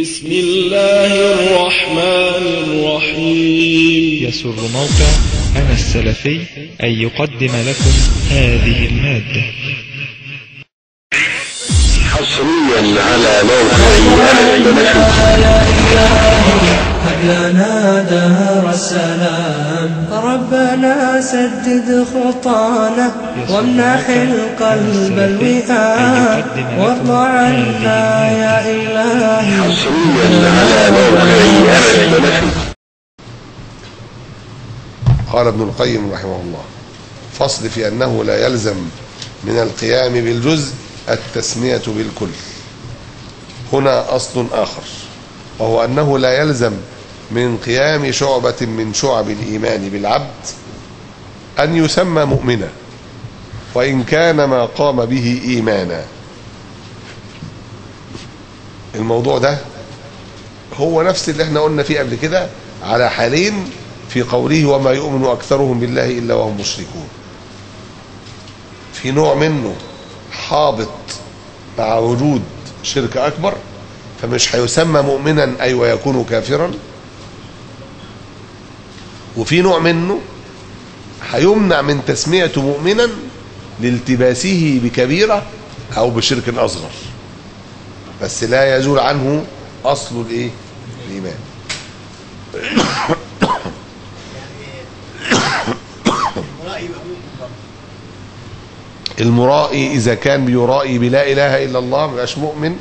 بسم الله الرحمن الرحيم. يسر موقع أنا السلفي أن يقدم لكم هذه المادة. حصريا على موقع أنا هدانا دهر السلام ربنا سدد خطانا وامنح القلب الوئام وارض عنا يا إلهي. قال ابن القيم رحمه الله فصل في أنه لا يلزم من القيام بالجزء التسمية بالكل. هنا أصل آخر وهو أنه لا يلزم من قيام شعبة من شعب الإيمان بالعبد أن يسمى مؤمنا وإن كان ما قام به إيمانا. الموضوع ده هو نفس اللي إحنا قلنا فيه قبل كده على حالين في قوله وما يؤمن أكثرهم بالله إلا وهم مشركون. في نوع منه حابط مع وجود شرك أكبر فمش هيسمى مؤمنا أي ويكون كافرا وفي نوع منه هيمنع من تسميته مؤمنا لالتباسه بكبيرة أو بشرك أصغر بس لا يزول عنه أصل الإيه؟ الإيمان المرائي إذا كان بيرائي بلا إله إلا الله ما يبقاش مؤمن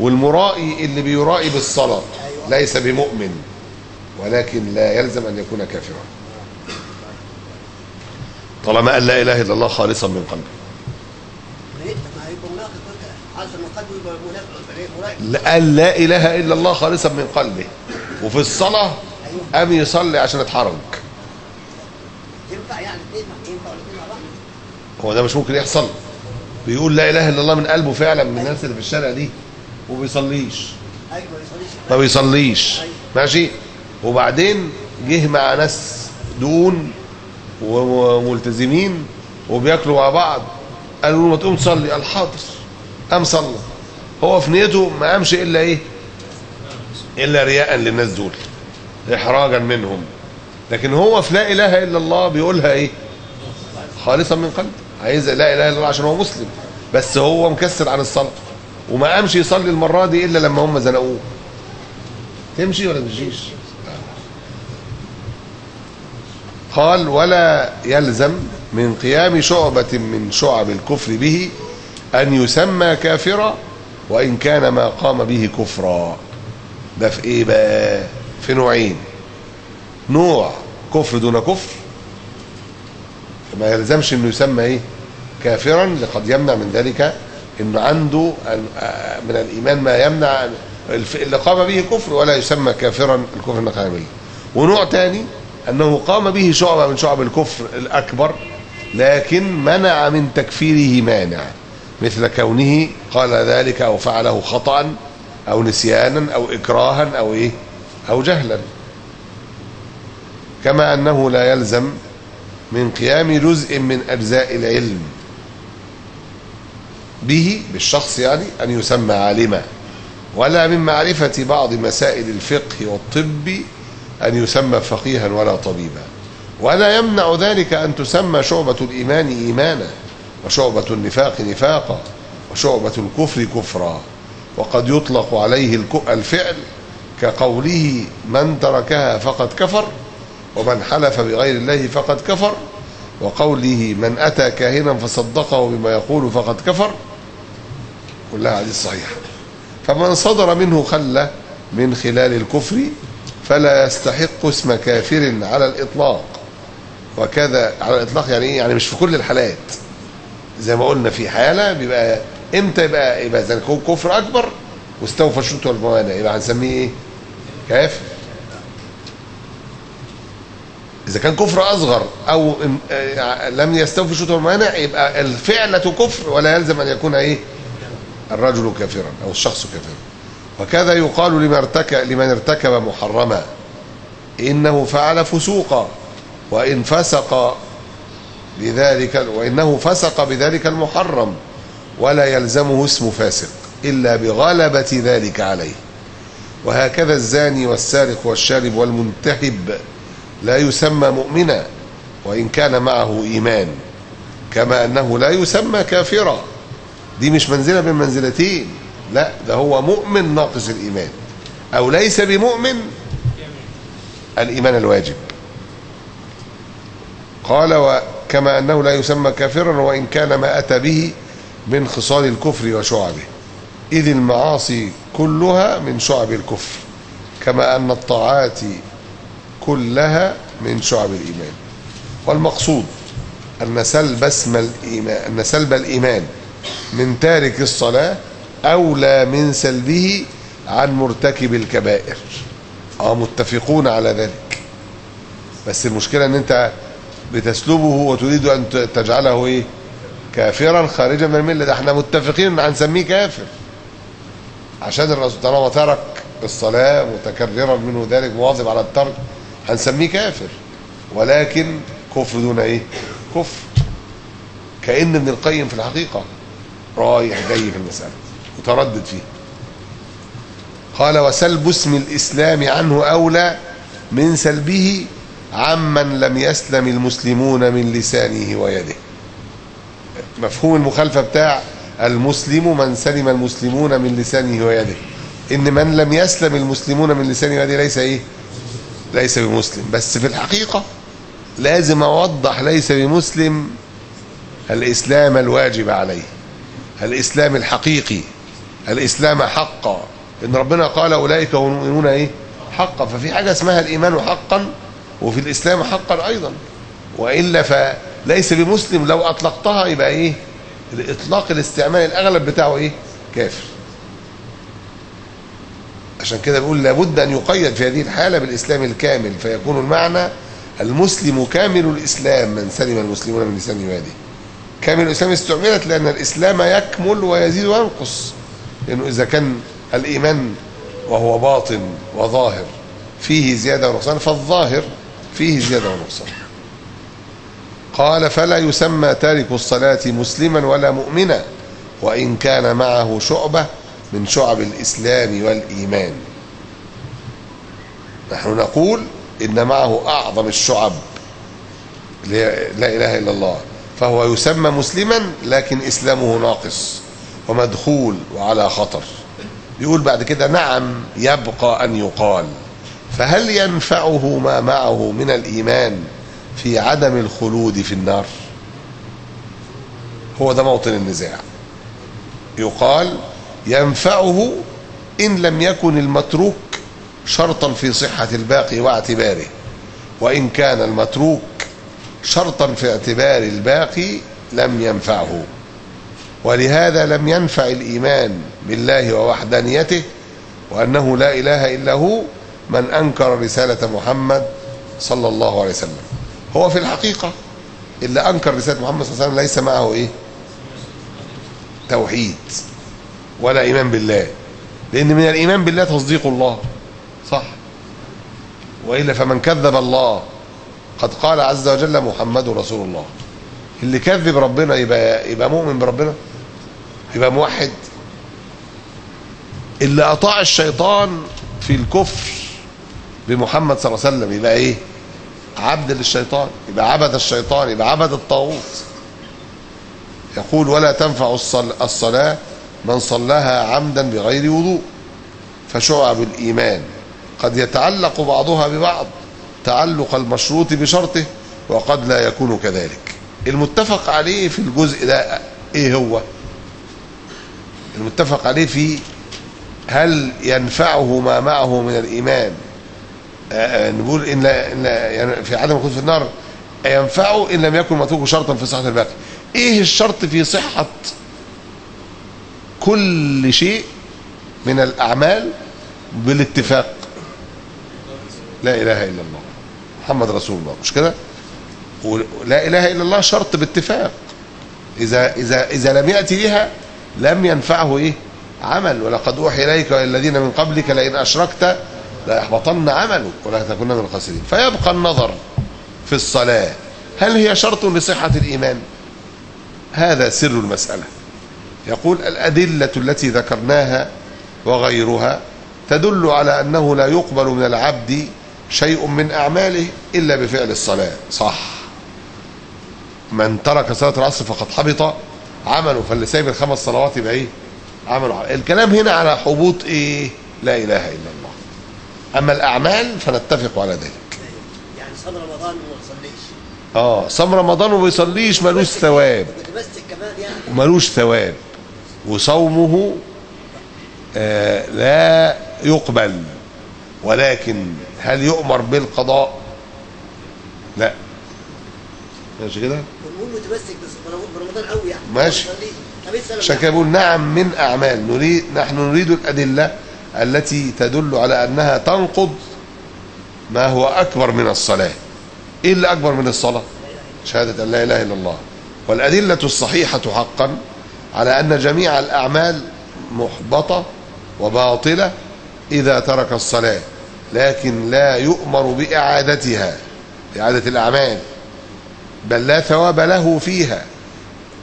والمرائي اللي بيرائي بالصلاة ليس بمؤمن ولكن لا يلزم أن يكون كافرا. طالما قال لا إله إلا الله خالصا من قلبه. قال لا إله إلا الله خالصا من قلبه. وفي الصلاة قام يصلي عشان اتحرج ينفع يعني الاثنين ينفع الاثنين مع بعض هو ده مش ممكن يحصل. بيقول لا إله إلا الله من قلبه فعلا من الناس اللي في الشارع دي وبيصليش. أيوه ما يصليش. ما بيصليش. ماشي؟ وبعدين جه مع ناس دون وملتزمين وبياكلوا مع بعض. قالوا له ما تقوم تصلي. قال حاضر. قام صلى. هو في نيته ما قامش إلا إيه؟ إلا رياء للناس دول. احراجا منهم. لكن هو في لا إله إلا الله بيقولها إيه؟ خالصا من قلبه. عايز لا إله إلا الله عشان هو مسلم. بس هو مكسر عن الصلاه وما قامش يصلي المرة دي إلا لما هم زنقوه. تمشي ولا تمشيش؟ قال ولا يلزم من قيام شعبة من شعب الكفر به أن يسمى كافرا وإن كان ما قام به كفرا. ده في إيه بقى؟ في نوعين. نوع كفر دون كفر ما يلزمش إنه يسمى إيه؟ كافرا لقد يمنع من ذلك ان عنده آه من الإيمان ما يمنع اللي قام به كفر ولا يسمى كافرا الكفر النقامي ونوع تاني أنه قام به شعبة من شعب الكفر الأكبر لكن منع من تكفيره مانع. مثل كونه قال ذلك أو فعله خطا أو نسيانا أو اكراها أو إيه؟ أو جهلا. كما أنه لا يلزم من قيام جزء من أجزاء العلم به بالشخص يعني أن يسمى عالما. ولا من معرفة بعض مسائل الفقه والطب أن يسمى فقيها ولا طبيبا. ولا يمنع ذلك أن تسمى شعبة الإيمان إيمانا وشعبة النفاق نفاقا وشعبة الكفر كفرا. وقد يطلق عليه الفعل كقوله من تركها فقد كفر ومن حلف بغير الله فقد كفر. وقوله من أتى كاهنا فصدقه بما يقول فقد كفر. كلها حديث صحيحة فمن صدر منه خلة من خلال الكفر فلا يستحق اسم كافر على الإطلاق. وكذا على الإطلاق يعني إيه؟ يعني مش في كل الحالات. زي ما قلنا في حالة بيبقى إمتى يبقى يبقى إذا كفر أكبر واستوفى الشروط والموانع يبقى هنسميه إيه؟ كافر. إذا كان كفر أصغر أو إم- آه، لم يستوفي شروط المانع يبقى الفعلة كفر ولا يلزم أن يكون إيه؟ الرجل كافرا أو الشخص كافرا. وكذا يقال لمن ارتكب لمن ارتكب محرما. إنه فعل فسوقا وإن فسق بذلك وإنه فسق بذلك المحرم ولا يلزمه اسم فاسق إلا بغلبة ذلك عليه. وهكذا الزاني والسارق والشارب والمنتهب لا يسمى مؤمنا وإن كان معه إيمان كما أنه لا يسمى كافرا. دي مش منزلة من منزلتين لا ده هو مؤمن ناقص الإيمان. أو ليس بمؤمن الإيمان الواجب. قال وكما أنه لا يسمى كافرا وإن كان ما أتى به من خصال الكفر وشعبه. إذ المعاصي كلها من شعب الكفر كما أن الطاعات كلها من شعب الإيمان. والمقصود أن سلب اسم الإيمان أن سلب الإيمان من تارك الصلاة أولى من سلبه عن مرتكب الكبائر. آه متفقون على ذلك. بس المشكلة إن أنت بتسلبه وتريد أن تجعله إيه؟ كافرا خارجا من الملة. ده إحنا متفقين إن هنسميه كافر. عشان الرسول طالما ترك الصلاة متكررا منه ذلك مواظب على الترك هنسميه كافر. ولكن كفر دون إيه؟ كفر. كأن ابن القيم في الحقيقة رايح جاي في المسألة متردد فيه. قال وسلب اسم الإسلام عنه أولى من سلبه عمن لم يسلم المسلمون من لسانه ويده. مفهوم المخالفة بتاع المسلم من سلم المسلمون من لسانه ويده. إن من لم يسلم المسلمون من لسانه ويده ليس إيه؟ ليس بمسلم. بس في الحقيقة لازم أوضح ليس بمسلم الإسلام الواجب عليه. الإسلام الحقيقي الإسلام حقا. إن ربنا قال أولئك هم المؤمنون إيه؟ حقا. ففي حاجة اسمها الإيمان حقا وفي الإسلام حقا أيضا. وإلا فليس بمسلم لو أطلقتها يبقى إيه؟ الإطلاق الاستعمال الأغلب بتاعه إيه؟ كافر. عشان كده بيقول لابد أن يقيد في هذه الحالة بالإسلام الكامل فيكون المعنى المسلم كامل الإسلام. من سلم المسلمون من لسانه ويده كامل الإسلام استعملت لأن الإسلام يكمل ويزيد وينقص. لأنه إذا كان الإيمان وهو باطن وظاهر فيه زيادة ونقصان فالظاهر فيه زيادة ونقصان. قال فلا يسمى تارك الصلاة مسلما ولا مؤمنا وإن كان معه شعبة من شعب الإسلام والإيمان. نحن نقول إن معه أعظم الشعب لا إله إلا الله فهو يسمى مسلما لكن إسلامه ناقص ومدخول وعلى خطر. يقول بعد كده نعم يبقى أن يقال فهل ينفعه ما معه من الإيمان في عدم الخلود في النار؟ هو ده موطن النزاع. يقال ينفعه إن لم يكن المتروك شرطا في صحة الباقي واعتباره. وإن كان المتروك شرطا في اعتبار الباقي لم ينفعه. ولهذا لم ينفع الإيمان بالله ووحدانيته وأنه لا إله إلا هو من أنكر رسالة محمد صلى الله عليه وسلم. هو في الحقيقة اللي أنكر رسالة محمد صلى الله عليه وسلم ليس معه إيه؟ توحيد. ولا إيمان بالله. لأن من الإيمان بالله تصديق الله. صح. وإلا فمن كذب الله قد قال عز وجل محمد رسول الله. اللي كذب ربنا يبقى يبقى مؤمن بربنا؟ يبقى موحد. اللي أطاع الشيطان في الكفر بمحمد صلى الله عليه وسلم يبقى إيه؟ عبد للشيطان. يبقى عبد الشيطان يبقى عبد الطاغوت. يقول ولا تنفع الصلاة من صلاها عمدا بغير وضوء فشعب الإيمان قد يتعلق بعضها ببعض تعلق المشروط بشرطه وقد لا يكون كذلك. المتفق عليه في الجزء ده إيه هو؟ المتفق عليه في هل ينفعه ما معه من الإيمان. آه نقول إن, إن يعني في عدم الخلود في النار ينفعه إن لم يكن متروك شرطا في صحة الباقي. إيه الشرط في صحة كل شيء من الأعمال بالاتفاق. لا إله إلا الله. محمد رسول الله. مش كده؟ ولا إله إلا الله شرط باتفاق. إذا, إذا, إذا لم يأتي بها لم ينفعه إيه؟ عمل. ولقد أوحي إليك والذين من قبلك لئن أشركت ليحبطن عملك ولا تكون من الخاسرين. فيبقى النظر في الصلاة. هل هي شرط لصحة الإيمان؟ هذا سر المسألة. يقول الأدلة التي ذكرناها وغيرها تدل على أنه لا يقبل من العبد شيء من أعماله إلا بفعل الصلاة. صح. من ترك صلاة العصر فقد حبط عمله فاللي الخمس صلوات يبقى إيه؟ عمله. عمل. الكلام هنا على حبوط إيه؟ لا إله إلا الله. أما الأعمال فنتفق على ذلك. يعني صام رمضان وما تصليش آه صام رمضان وما بيصليش ملوش ثواب. متمسك كمان يعني. وملوش ثواب. وصومه آه لا يقبل. ولكن هل يؤمر بالقضاء؟ لا. ماشي كده؟ متمسك برمضان قوي يعني. ماشي. عشان؟ كده بيقول نعم من أعمال. نريد نحن نريد الأدلة التي تدل على أنها تنقض ما هو أكبر من الصلاة. إيه اللي أكبر من الصلاة؟ شهادة أن لا إله إلا الله. والأدلة الصحيحة حقا. على أن جميع الأعمال محبطة وباطلة إذا ترك الصلاة لكن لا يؤمر بإعادتها اعاده الأعمال بل لا ثواب له فيها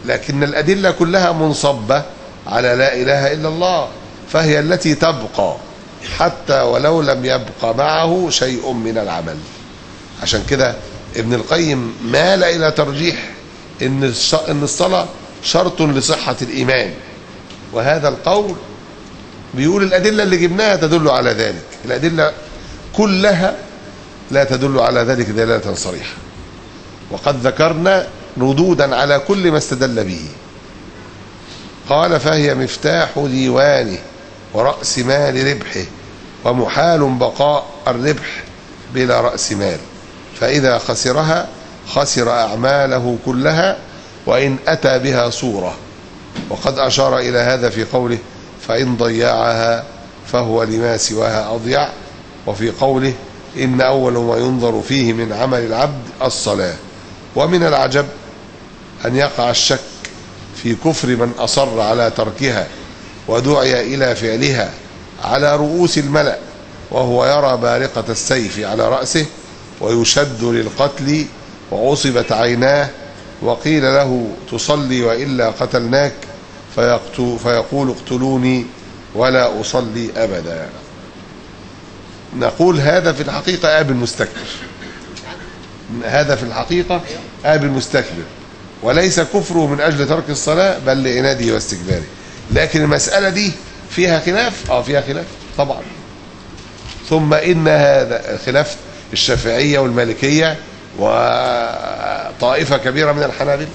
لكن الأدلة كلها منصبة على لا إله إلا الله فهي التي تبقى حتى ولو لم يبقى معه شيء من العمل. عشان كده ابن القيم مال إلى ترجيح إن الصلاة شرط لصحة الإيمان. وهذا القول بيقول الأدلة اللي جبناها تدل على ذلك. الأدلة كلها لا تدل على ذلك دلالة صريحة. وقد ذكرنا ردودا على كل ما استدل به. قال فهي مفتاح ديوانه ورأس مال ربحه ومحال بقاء الربح بلا رأس مال. فإذا خسرها خسر أعماله كلها وإن أتى بها صورة. وقد أشار إلى هذا في قوله فإن ضيعها فهو لما سواها أضيع. وفي قوله إن أول ما ينظر فيه من عمل العبد الصلاة. ومن العجب أن يقع الشك في كفر من أصر على تركها ودعي إلى فعلها على رؤوس الملأ وهو يرى بارقة السيف على رأسه ويشد للقتل وعصبت عيناه وقيل له تصلي وإلا قتلناك؟ فيقول اقتلوني ولا أصلي أبدا. نقول هذا في الحقيقة آب المستكبر هذا في الحقيقة آب المستكبر وليس كفره من أجل ترك الصلاة بل لعناده واستكباره. لكن المسألة دي فيها خلاف؟ آه فيها خلاف طبعا. ثم إن هذا خلاف الشافعية والمالكية وطائفة كبيرة من الحنابلة.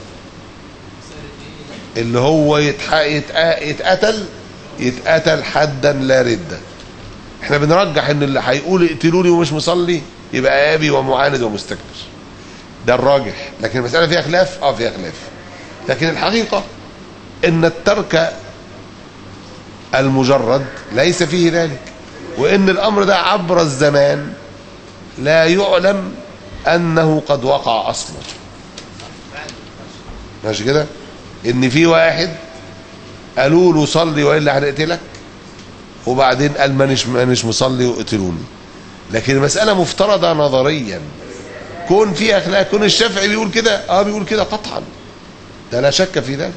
اللي هو يتقتل يتقتل حدا لا ردة إحنا بنرجح إن اللي هيقول اقتلوني ومش مصلي يبقى آبي ومعاند ومستكبر. ده الراجح. لكن المسألة فيها خلاف؟ آه فيها خلاف. لكن الحقيقة إن الترك المجرد ليس فيه ذلك. وإن الأمر ده عبر الزمان لا يعلم أنه قد وقع أصلا ماشي كده؟ إن في واحد قالوا له صلي وإلا هنقتلك وبعدين قال مانيش مانيش مصلي واقتلوني لكن المساله مفترضة نظريا. كون في أخلاق كون الشافعي بيقول كده آه بيقول كده قطعا. ده لا شك في ذلك.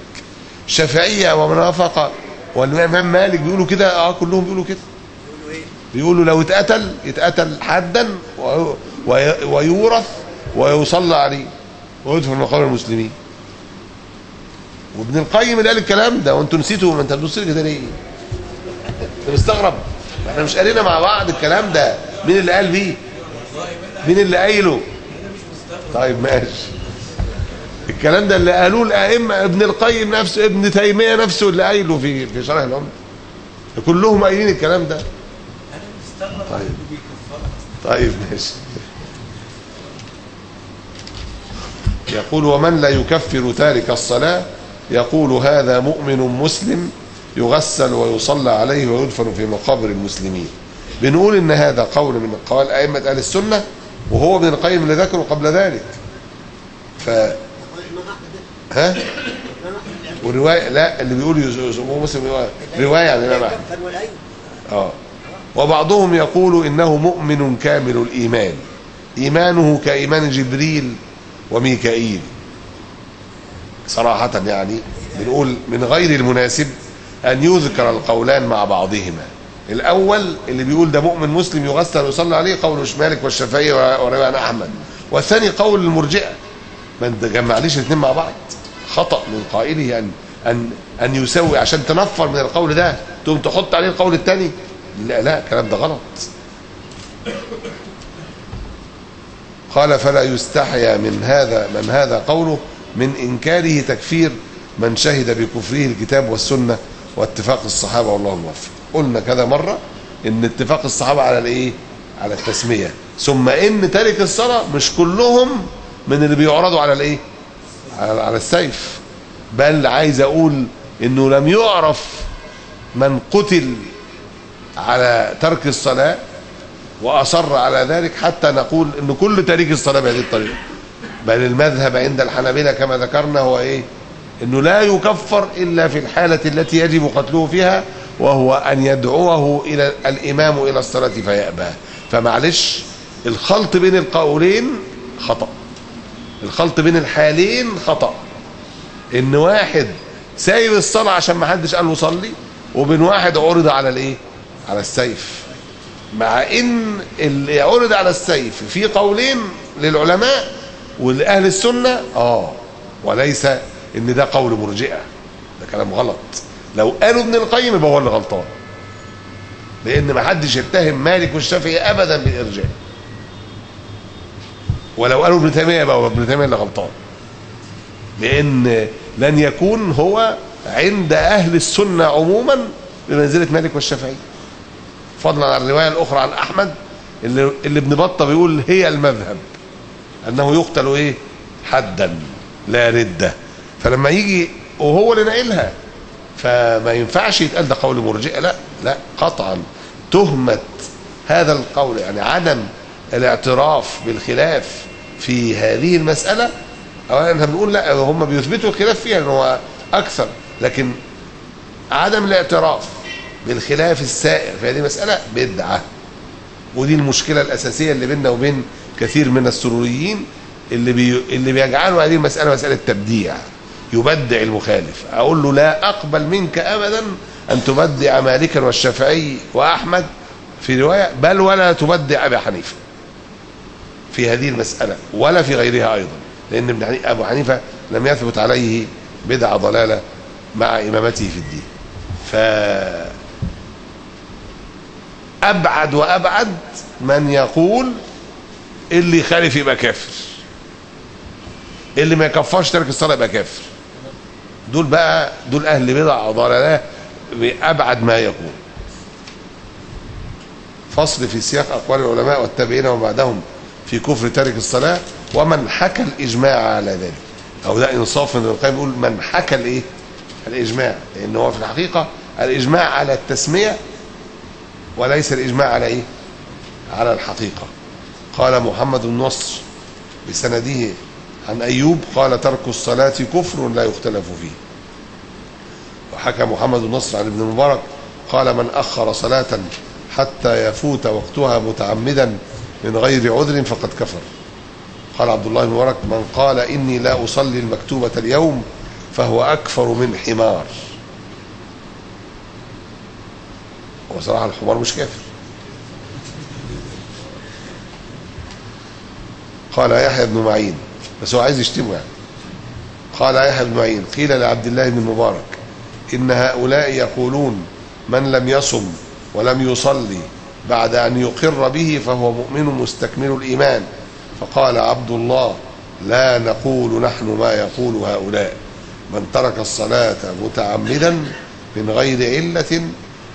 الشافعيه ومن وافق والإمام مالك بيقولوا كده آه كلهم بيقولوا كده. بيقولوا لو اتقتل يتقتل حدا ويورث ويصلى عليه ويدفن مقام المسلمين. وابن القيم اللي قال الكلام ده وانتوا نسيتوا ما انت بتبص لي كده ليه؟ انت مستغرب إحنا مش قالنا مع بعض الكلام ده. مين اللي قال بيه؟ مين اللي قايله؟ طيب ماشي. الكلام ده اللي قالوه الأئمة ابن القيم نفسه ابن تيمية نفسه اللي قايله في في شرح العمده كلهم قايلين الكلام ده. طيب. طيب ماشي. يقول ومن لا يكفر تارك الصلاة يقول هذا مؤمن مسلم يغسل ويصلى عليه ويدفن في مقابر المسلمين. بنقول إن هذا قول من قول أئمة أهل السنة وهو ابن القيم اللي ذكره قبل ذلك. ف ها؟ وروايه لا اللي بيقول يسموه مسلم رواية عن الإمام أحمد. آه. وبعضهم يقول إنه مؤمن كامل الإيمان. إيمانه كإيمان جبريل وميكائيل. صراحة يعني بنقول من غير المناسب أن يذكر القولان مع بعضهما. الأول اللي بيقول ده مؤمن مسلم يغسل ويصلى عليه قول مالك والشافعي وروي عن أحمد. والثاني قول المرجئة. ما تجمعليش الاثنين مع بعض. خطأ من قائله ان ان أن يسوي عشان تنفر من القول ده تقوم تحط عليه القول الثاني لا لا الكلام ده غلط. قال فلا يستحيا من هذا من هذا قوله من إنكاره تكفير من شهد بكفره الكتاب والسنة واتفاق الصحابة والله الموفق قلنا كذا مرة إن اتفاق الصحابة على الإيه؟ على التسمية. ثم إن تارك الصلاة مش كلهم من اللي بيعرضوا على الإيه؟ على, على السيف. بل عايز أقول إنه لم يعرف من قتل على ترك الصلاة وأصر على ذلك حتى نقول إن كل تاريخ الصلاة بهذه الطريقة. بل المذهب عند الحنابلة كما ذكرنا هو إيه؟ إنه لا يكفر إلا في الحالة التي يجب قتله فيها وهو أن يدعوه إلى الإمام إلى الصلاة فيأبى. فمعلش الخلط بين القولين خطأ. الخلط بين الحالين خطأ. إن واحد سايب الصلاة عشان ما حدش قال له صلي وبين واحد عرض على الإيه؟ على السيف. مع إن اللي عرض على السيف في قولين للعلماء ولأهل السنة آه وليس إن ده قول مرجئة. ده كلام غلط. لو قالوا ابن القيم يبقى هو اللي غلطان. لأن ما حدش يتهم مالك والشافعي ابدا بالإرجاء. ولو قالوا ابن تيمية يبقى ابن تيمية اللي غلطان. لأن لن يكون هو عند أهل السنة عموما بمنزلة مالك والشافعي. فضلا عن الرواية الأخرى عن أحمد اللي, اللي ابن بطة بيقول هي المذهب أنه يقتل إيه؟ حدا لا ردة. فلما يجي وهو اللي ناقلها فما ينفعش يتقال ده قول مرجئة لا لا قطعا. تهمة هذا القول يعني عدم الاعتراف بالخلاف في هذه المسألة اولا بنقول لا هم بيثبتوا الخلاف فيها إن هو أكثر لكن عدم الاعتراف بالخلاف السائر في هذه المساله بدعة. ودي المشكلة الأساسية اللي بيننا وبين كثير من السروريين اللي بي اللي بيجعلوا هذه المسألة مسألة تبديع. يبدع المخالف. أقول له لا أقبل منك ابدا أن تبدع مالكا والشافعي وأحمد في رواية بل ولا تبدع أبي حنيفة في هذه المسألة ولا في غيرها أيضا. لأن ابن أبو حنيفة لم يثبت عليه بدعة ضلالة مع إمامته في الدين. ف أبعد وأبعد من يقول اللي يخالف يبقى كافر. اللي ما يكفرش ترك الصلاة يبقى كافر. دول بقى دول أهل بدع ضلاله بأبعد ما يكون فصل في سياق أقوال العلماء والتابعين وبعدهم في كفر تارك الصلاة ومن حكى الإجماع على ذلك. أو ده إنصاف من القيم يقول من حكى الإيه؟ الإجماع. لأن هو في الحقيقة الإجماع على التسمية وليس الإجماع على إيه على الحقيقة. قال محمد بن نصر بسنده عن أيوب قال ترك الصلاة كفر لا يختلف فيه. وحكى محمد بن نصر عن ابن المبارك قال من أخر صلاة حتى يفوت وقتها متعمدا من غير عذر فقد كفر. قال عبد الله بن مبارك من قال إني لا أصلي المكتوبة اليوم فهو أكفر من حمار. وصراحه الحمار مش كافر قال يحيى بن معين بس هو عايز يشتمه يعني. قال يحيى بن معين قيل لعبد الله بن المبارك إن هؤلاء يقولون من لم يصم ولم يصلي بعد أن يقر به فهو مؤمن مستكمل الإيمان. فقال عبد الله لا نقول نحن ما يقول هؤلاء. من ترك الصلاة متعمدا من غير علة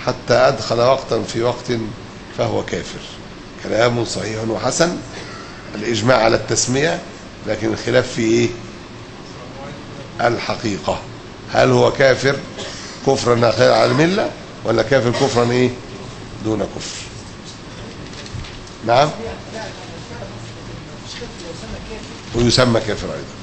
حتى أدخل وقتا في وقت فهو كافر. كلام صحيح وحسن الإجماع على التسمية لكن الخلاف في إيه؟ الحقيقة. هل هو كافر كفرا على الملة ولا كافر كفرا إيه؟ دون كفر؟ نعم؟ ويسمى كافر أيضا.